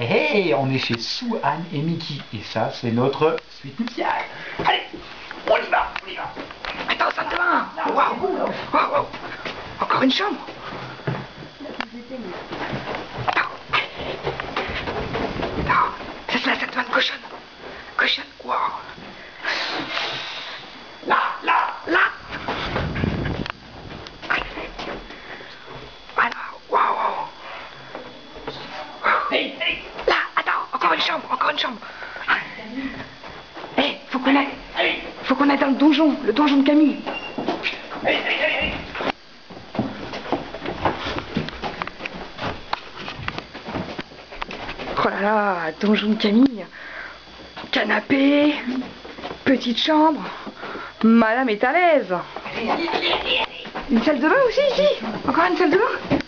Hey, on est chez Sue, Anne et Mickey. Et ça, c'est notre suite nuptiale. Allez, on y va, on y va. Attends, ça te Waouh. Waouh Encore une chambre. Attends. Attends. C'est la sainte de cochonne. Cochonne Waouh Là, là, là Voilà, waouh Hey, hey Là, attends, encore une chambre, encore une chambre. Eh, faut qu'on aille Faut qu'on aille dans le donjon, le donjon de Camille. Oh là là, donjon de Camille. Canapé, petite chambre. Madame est à l'aise. Une salle de bain aussi ici. Encore une salle de bain?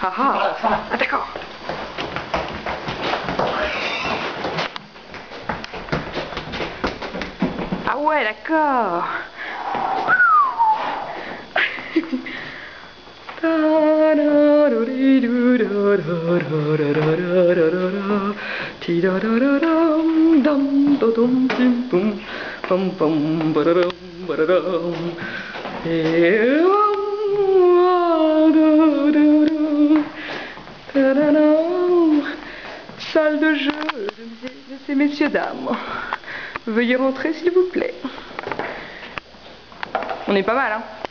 Haha, d'accord. Ah ouais, d'accord. Salle de jeu de ces messieurs dames. Veuillez rentrer s'il vous plaît. On est pas mal, hein